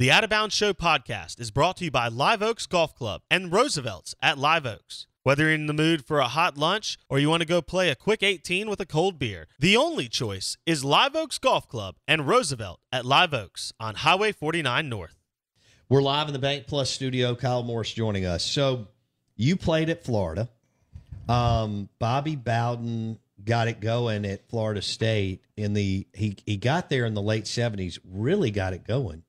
The Out of Bounds Show podcast is brought to you by Live Oaks Golf Club and Roosevelt's at Live Oaks. Whether you're in the mood for a hot lunch or you want to go play a quick 18 with a cold beer, the only choice is Live Oaks Golf Club and Roosevelt at Live Oaks on Highway 49 North. We're live in the BankPlus studio. Kyle Morris joining us. So you played at Florida. Um, Bobby Bowden got it going at Florida State in the he he got there in the late seventies. Really got it going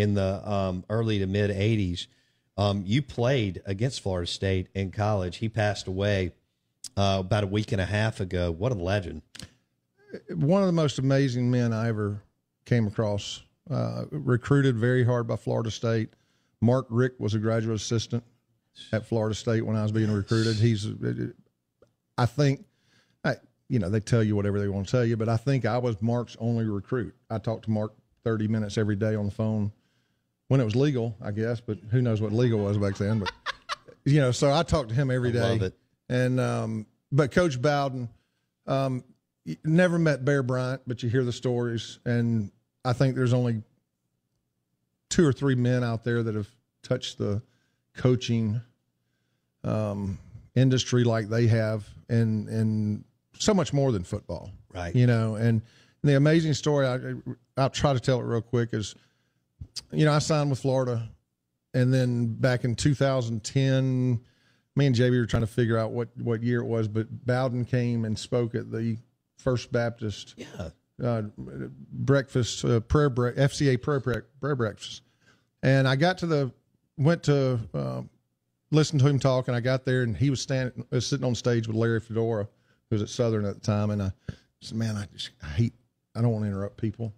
in the um, early to mid eighties. Um, you played against Florida State in college. He passed away uh, about a week and a half ago. What a legend! One of the most amazing men I ever came across. Uh, recruited very hard by Florida State. Mark Richt was a graduate assistant at Florida State when I was being recruited. He's, I think, I, you know, they tell you whatever they want to tell you, but I think I was Mark's only recruit. I talked to Mark 30 minutes every day on the phone when it was legal, I guess, but who knows what legal was back then. But, you know, so I talked to him every day. love it. And, um, but Coach Bowden, um, never met Bear Bryant, but you hear the stories. And I think there's only two or three men out there that have touched the coaching um, industry like they have, and and so much more than football, Right. You know, and the amazing story I I'll try to tell it real quick is, you know, I signed with Florida, and then back in 2010, me and JB were trying to figure out what what year it was, but Bowden came and spoke at the First Baptist Yeah. uh, breakfast uh, prayer bre- FCA prayer, prayer prayer breakfast, and I got to the went to uh, listen to him talk, and I got there, and he was standing was sitting on stage with Larry Fedora, who was at Southern at the time, and I said, "Man, I just I hate I don't want to interrupt people.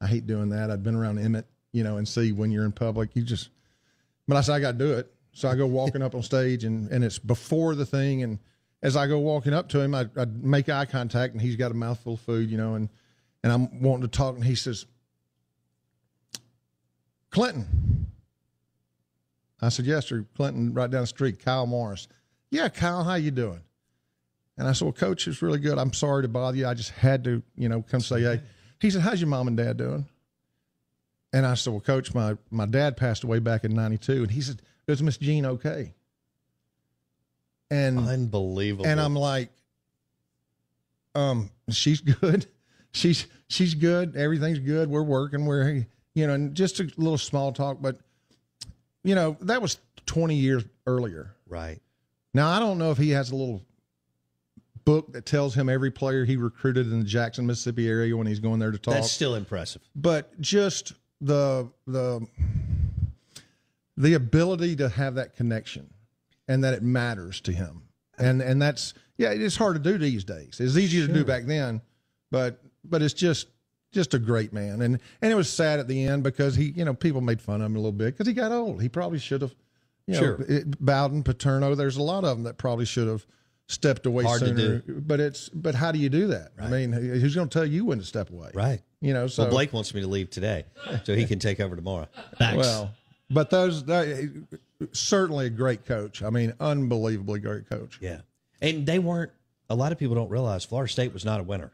I hate doing that. I'd been around Emmitt, you know, and see when you're in public, you just." But I said I got to do it, so I go walking up on stage, and and it's before the thing, and as I go walking up to him, I, I make eye contact, and he's got a mouthful of food, you know, and and I'm wanting to talk, and he says, Clinton. I said, yes, sir. Clinton, right down the street, Kyle Morris. Yeah, Kyle, how you doing? And I said, well, coach, it's really good. I'm sorry to bother you. I just had to, you know, come say hey. He said, how's your mom and dad doing? And I said, well, coach, my, my dad passed away back in 92. And he said, is Miss Jean okay? And Unbelievable. and I'm like, um, she's good. She's she's good. Everything's good. We're working. We're you know, and just a little small talk, but you know, that was 20 years earlier. right. Now I don't know if he has a little book that tells him every player he recruited in the Jackson, Mississippi area when he's going there to talk That's still impressive. but just the the the ability to have that connection and that it matters to him. And and that's yeah it's hard to do these days. It's easy to do back then but but it's just just a great man. And and it was sad at the end because he you know people made fun of him a little bit because he got old. He probably should have you Sure. know it, Bowden Paterno there's a lot of them that probably should have stepped away Hard to sooner do. but it's but how do you do that i mean who's going to tell you when to step away Right. you know so Well, Blake wants me to leave today, so he can take over tomorrow. well, but those that, certainly a great coach. I mean, unbelievably great coach. Yeah. And they weren't, a lot of people don't realize Florida State was not a winner.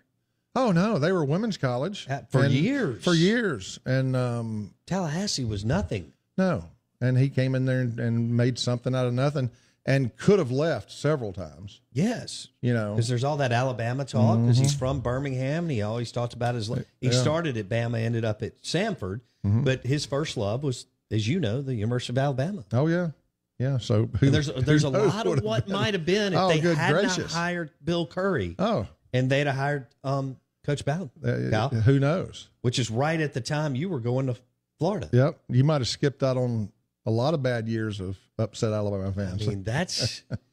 Oh no, they were women's college Uh, for And- years. For years, and um, Tallahassee was nothing. no, and he came in there and, and made something out of nothing, and could have left several times. Yes. You know, Because there's all that Alabama talk because he's from Birmingham and he always talked about his. He Yeah. started at Bama, ended up at Samford, but his first love was, as you know, the University of Alabama. oh yeah, yeah. So who, there's there's a lot of what might have been if Oh, they had not hired Bill Curry Oh, and they'd have hired um, Coach Bowden, uh, Cal, who knows? which is right at the time you were going to Florida. Yep, you might have skipped out on a lot of bad years of upset Alabama fans. I mean, that's